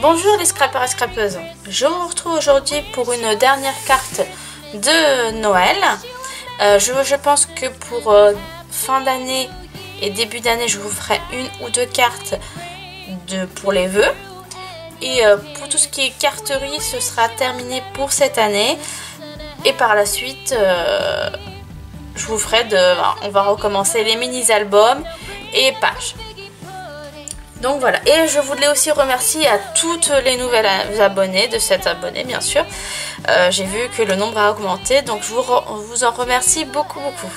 Bonjour les scrappers et scrappeuses, je vous retrouve aujourd'hui pour une dernière carte de Noël. Euh, je, pense que pour euh, fin d'année et début d'année, je vous ferai une ou deux cartes pour les vœux. Et euh, pour tout ce qui est carterie, ce sera terminé pour cette année. Et par la suite, je vous ferai de... On va recommencer les mini-albums et pages. Donc voilà, et je voulais aussi remercier à toutes les nouvelles abonnées de cet abonné bien sûr. Euh, j'ai vu que le nombre a augmenté, donc je vous, en remercie beaucoup beaucoup.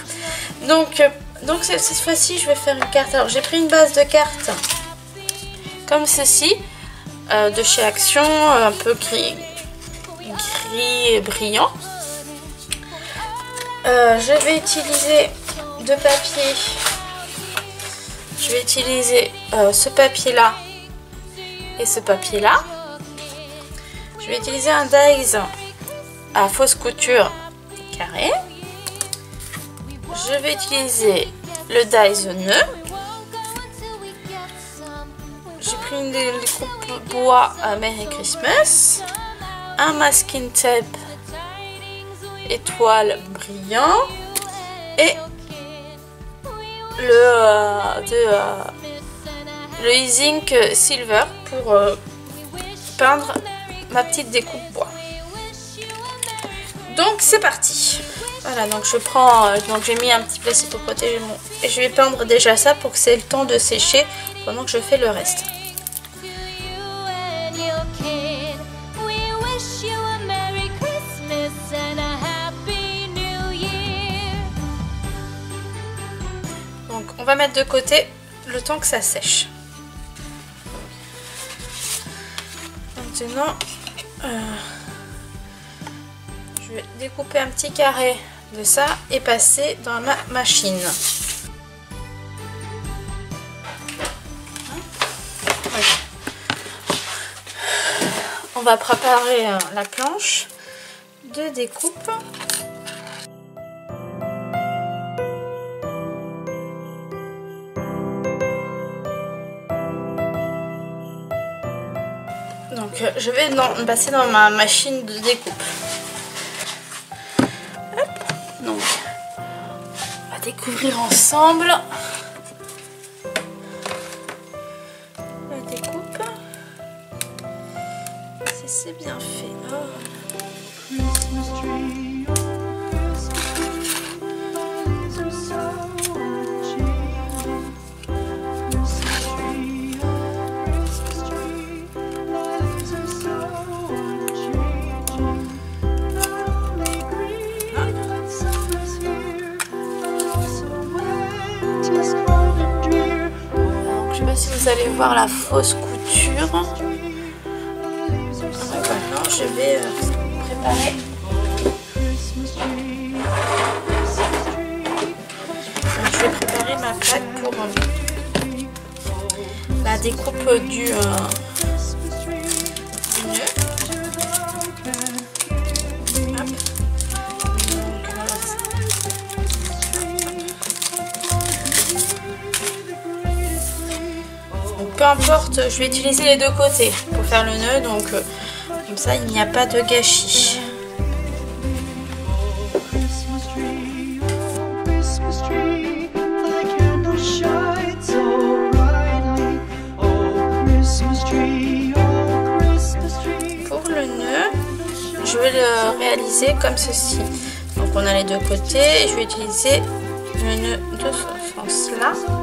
Donc, euh, donc cette, fois-ci je vais faire une carte. Alors j'ai pris une base de cartes comme ceci, euh, de chez Action, un peu gris, gris et brillant. je vais utiliser de papier je vais utiliser euh, ce papier là et ce papier là. Je vais utiliser un dies à fausse couture carré. Je vais utiliser le dies nœud. J'ai pris une découpe bois à Merry Christmas. Un masking tape étoile brillant. Et le, euh, de, euh, Silver pour euh, peindre ma petite découpe bois. Donc c'est parti. Voilà, donc je prends, donc j'ai mis un petit placé pour protéger mon... Et je vais peindre déjà ça pour que c'est le temps de sécher pendant que je fais le reste. On va mettre de côté le temps que ça sèche. Maintenant, euh, je vais découper un petit carré de ça et passer dans ma machine. On va préparer euh, la planche de découpe. Donc je vais passer dans ma machine de découpe. Donc on va découvrir ensemble la découpe. C'est bien fait. Oh. Allez voir la fausse couture. Maintenant, je vais euh, préparer. Je vais préparer ma plaque pour euh, la découpe du, euh, importe, je vais utiliser les deux côtés pour faire le nœud, donc euh, comme ça il n'y a pas de gâchis. Pour le nœud, je vais le réaliser comme ceci. Donc on a les deux côtés, je vais utiliser le nœud de ce sens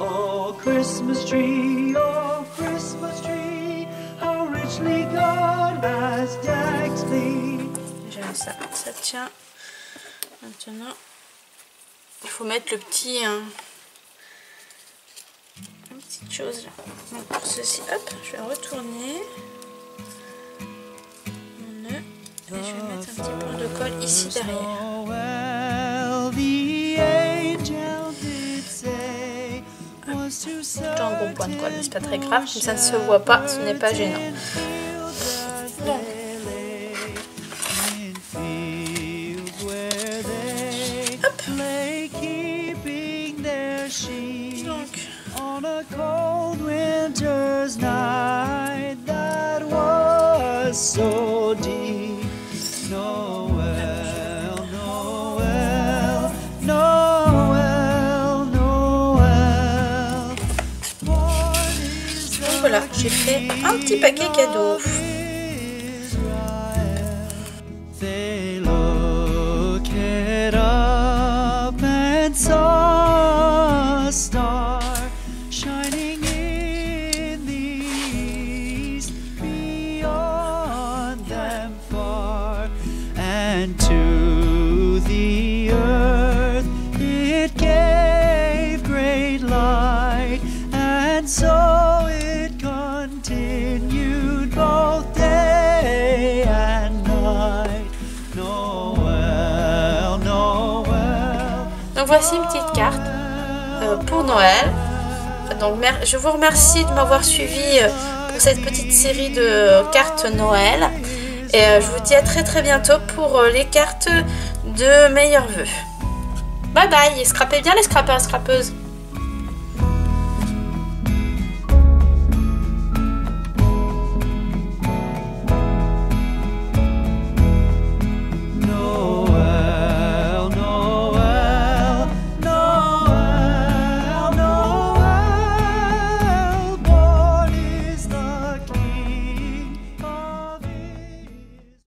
Oh, Christmas tree, oh, Christmas tree, how richly God has decked thee. J'aime ça, ça tient. Maintenant, il faut mettre le petit. Hein, petites choses là. Donc pour ceci, hop, je vais retourner mon nœud et je vais mettre un petit peu de colle ici derrière. J'ai un gros point de colle, mais c'est pas très grave, ça ne se voit pas, ce n'est pas gênant. Donc, voilà, j'ai fait un petit paquet cadeau. They Donc voici une petite carte euh, pour Noël. Je vous remercie de m'avoir suivi euh, pour cette petite série de cartes Noël. Et euh, je vous dis à très très bientôt pour les cartes de meilleurs vœux. Bye bye scrapez bien les scrappeurs et scrapeuses.